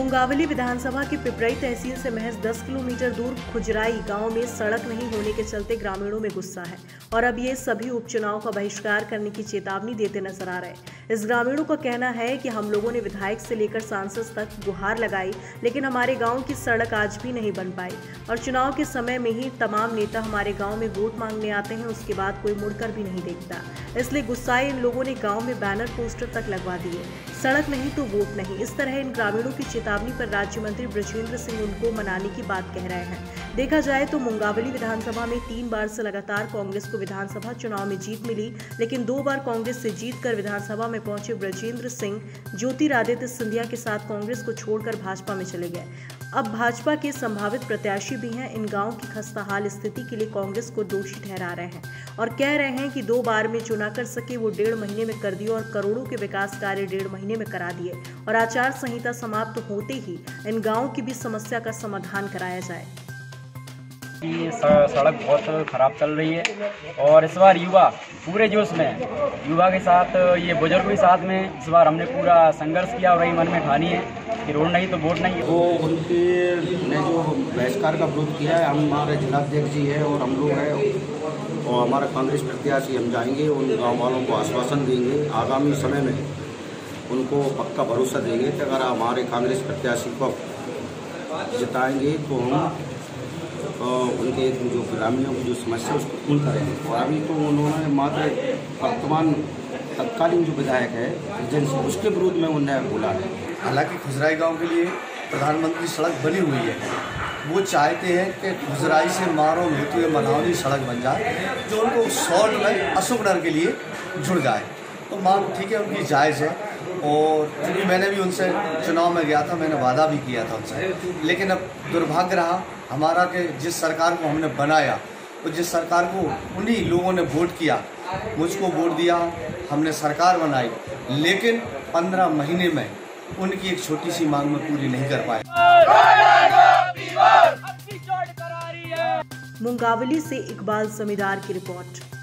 मुंगावली विधानसभा की पिपराई तहसील से महज 10 किलोमीटर दूर खुजराई गाँव में सड़क नहीं होने के चलते ग्रामीणों में गुस्सा है और अब ये सभी उपचुनाव का बहिष्कार करने की चेतावनी देते नज़र आ रहे हैं। इस ग्रामीणों का कहना है कि हम लोगों ने विधायक से लेकर सांसद तक गुहार लगाई, लेकिन हमारे गाँव की सड़क आज भी नहीं बन पाई और चुनाव के समय में ही तमाम नेता हमारे गाँव में वोट मांगने आते हैं, उसके बाद कोई मुड़कर भी नहीं देखता। इसलिए गुस्साए इन लोगों ने गाँव में बैनर पोस्टर तक लगवा दिए। सड़क नहीं तो वोट नहीं। इस तरह इन ग्रामीणों की चेतावनी पर राज्य मंत्री ब्रजेंद्र सिंह उनको मनाने की बात कह रहे हैं। देखा जाए तो मुंगावली विधानसभा में तीन बार से लगातार कांग्रेस को विधानसभा चुनाव में जीत मिली, लेकिन दो बार कांग्रेस से जीत कर विधानसभा में पहुँचे ब्रजेंद्र सिंह, ज्योतिरादित्य सिंधिया के साथ कांग्रेस को छोड़कर भाजपा में चले गए। अब भाजपा के संभावित प्रत्याशी भी हैं, इन गाँव की खस्ताहाल स्थिति के लिए कांग्रेस को दोषी ठहरा रहे हैं और कह रहे हैं कि दो बार में जो ना कर सके वो डेढ़ महीने में कर दिए और करोड़ों के विकास कार्य डेढ़ महीने में करा दिए और आचार संहिता समाप्त होते ही इन गाँव की भी समस्या का समाधान कराया जाए। ये सड़क बहुत ख़राब चल रही है। और इस बार युवा, पूरे जोश में, युवा के साथ, ये बुज़ुर्ग के साथ में, इस बार हमने पूरा संघर्ष किया और यही मन में ठानी है कि रोड नहीं तो वोट नहीं वो उनके, ने जो बहिष्कार का विरोध किया है, हम हमारे जिलाध्यक्ष जी है और हम लोग हैं और हमारा कांग्रेस प्रत्याशी हम जाएँगे, उन गाँव वालों को आश्वासन देंगे, आगामी समय में उनको पक्का भरोसा देंगे कि अगर हमारे कांग्रेस प्रत्याशी को जिताएँगे तो हम उनके जो ग्रामीणों की जो समस्या उसको पूर्ण करेंगे। और अभी तो उन्होंने मात्र वर्तमान तत्कालीन जो विधायक है एजेंसी उसके विरोध में उन्होंने बोला है। हालाँकि खुजराई गाँव के लिए प्रधानमंत्री सड़क बनी हुई है। वो चाहते हैं कि खुजराई से मारो, मृत्यु मनावनी सड़क बन जाए, जो उनको शॉर्ट में अशोकनगर के लिए जुड़ जाए। तो मांग, ठीक है, उनकी जायज़ है। और क्योंकि मैंने भी उनसे चुनाव में गया था, मैंने वादा भी किया था उनसे। लेकिन अब दुर्भाग्य रहा, हमारा कि जिस सरकार को हमने बनाया तो जिस सरकार को उन्हीं लोगों ने वोट किया, मुझको वोट दिया, हमने सरकार बनाई। लेकिन पंद्रह महीने में उनकी एक छोटी सी मांग में पूरी नहीं कर पाए मुंगावली से इकबाल जमींदार की रिपोर्ट।